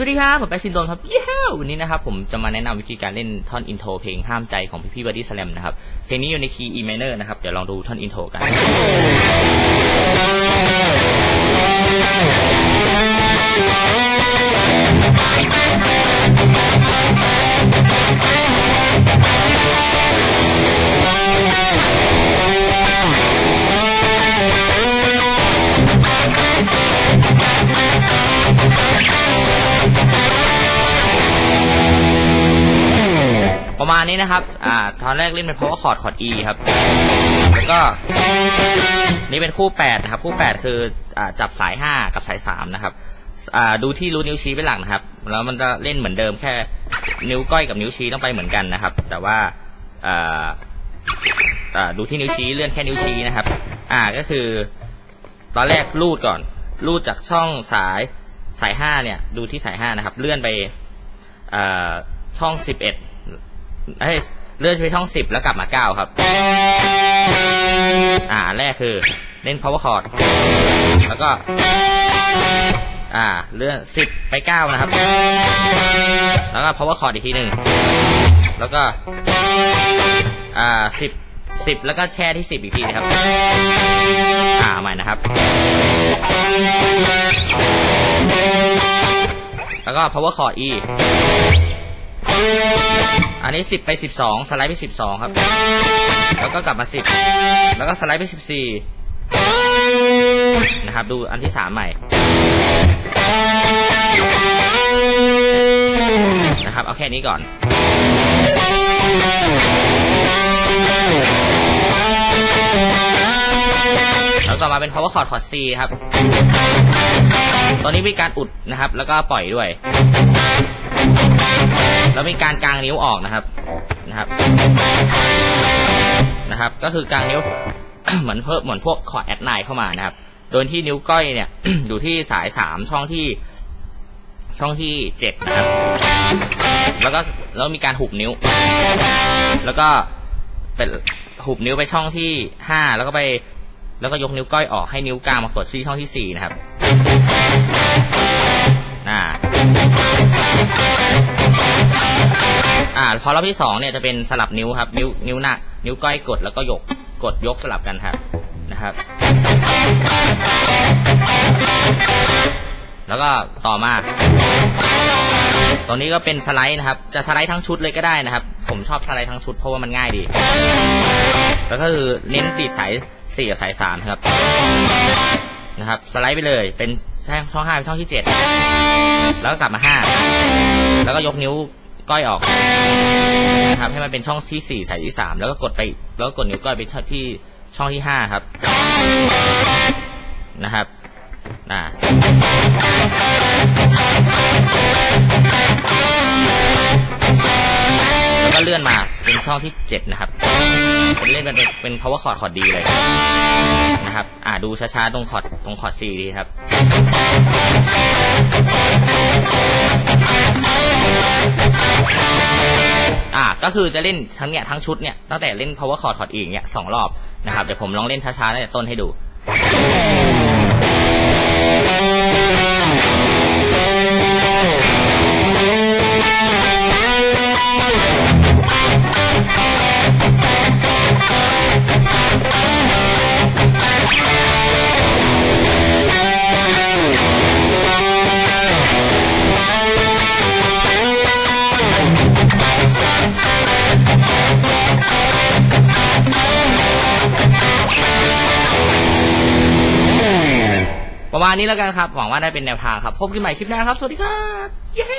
วัสดีครับ ผมแปซินโดนครับเย้วันนี้นะครับผมจะมาแนะนำวิธีการเล่นท่อน intro เพลงห้ามใจของพี่พี่บอดดี้สแลมนะครับ เพลงนี้อยู่ใน key E minor นะครับ เดี๋ยวลองดูท่อน intro กัน มาณนี้นะครับ อ่า ตอนแรกเล่นเป็น power chord คอร์ด E ครับ แล้วก็ นี่เป็นคู่8นะครับ คู่ 8 คือ อ่า จับสาย 5 กับสาย 3 นะครับ อ่า ดูที่รูนิ้วชี้เป็นหลักนะครับ แล้วมันจะเล่นเหมือนเดิมแค่ นิ้วก้อยกับนิ้วชี้ต้องไปเหมือนกันนะครับ แต่ว่า อ่า อ่า ดูที่นิ้วชี้เลื่อนแค่นิ้วชี้นะครับ อ่า ก็คือ ตอนแรกรูดก่อนรูดจากช่องสาย สาย 5 เนี่ย ดูที่สาย 5 นะครับ เลื่อนไป อ่า ช่อง 11 เอ้ยเลื่อนไปช่องสิบแล้วกลับมาเก้าครับ อ่าแรกคือเล่น power chord แล้วก็ อ่า เลื่อนสิบไปเก้านะครับ แล้วก็ power chord อีกทีหนึ่งแล้วก็ อ่าสิบสิบแล้วก็แช่ที่สิบอีกทีนะครับ อ่าใหม่นะครับ แล้วก็ power chord E อันนี้สิบไปสิบสองสไลด์ไปสิบสองครับ แล้วก็กลับมาสิบแล้วก็สไลด์ไปสิบสี่นะครับ ดูอันที่สามใหม่นะครับ เอาแค่นี้ก่อนแล้วต่อมาเป็น power chord chord C ครับ ตอนนี้มีการอุดนะครับ แล้วก็ปล่อยด้วย แล้วมีการกางนิ้วออกนะครับนะครับ นะครับ ก็คือกางนิ้วเหมือนเพิ่มเหมือนพวกคอร์ด add nine เข้ามานะครับ โดยที่นิ้วก้อยเนี่ย อยู่ที่สายสามช่องที่ ช่องที่เจ็ดนะครับ แล้วก็แล้วมีการหุบนิ้ว แล้วก็เป็นหุบนิ้วไปช่องที่ห้าแล้วก็ไป แล้วก็ยกนิ้วก้อยออกให้นิ้วกลางมากดที่ช่องที่สี่นะครับ อ่า อ่า พอรอบที่สองเนี่ยจะเป็นสลับนิ้วครับ นิ้วนิ้วหน้านิ้วก้อยกดแล้วก็ยกกดยกสลับกันครับนะครับ แล้วก็ต่อมาตรงนี้ก็เป็นสไลด์นะครับ จะสไลด์ทั้งชุดเลยก็ได้นะครับ ผมชอบสไลด์ทั้งชุดเพราะว่ามันง่ายดี แล้วก็คือเน้นดีดสายสี่กับสายสามครับ นะครับ สไลด์ไปเลยเป็นช่องห้าเป็นช่องที่เจ็ดแล้วก็กลับมาห้าแล้วก็ยกนิ้วก้อยออกนะครับให้มันเป็นช่องที่สี่สายที่สามแล้วก็กดไปแล้วก็กดนิ้วก้อยไปที่ช่องที่ห้าครับนะครับอ่า ช่องที่เจ็ดนะครับเป็นเล่นเป็นเป็น power chord คอร์ด D เลยนะครับ อ่าดูช้าๆ ตรงคอร์ดตรงคอร์ด C ดีครับ อ่าก็คือจะเล่นทั้งเนี้ยทั้งชุดเนี่ยตั้งแต่เล่น power chord คอร์ด E เนี่ยสองรอบนะครับ เดี๋ยวผมลองเล่นช้าๆตั้งแต่ต้นให้ดู ประมาณนี้แล้วกันครับ หวังว่าได้เป็นแนวทางครับ พบกันใหม่คลิปหน้าครับ สวัสดีครับ เย้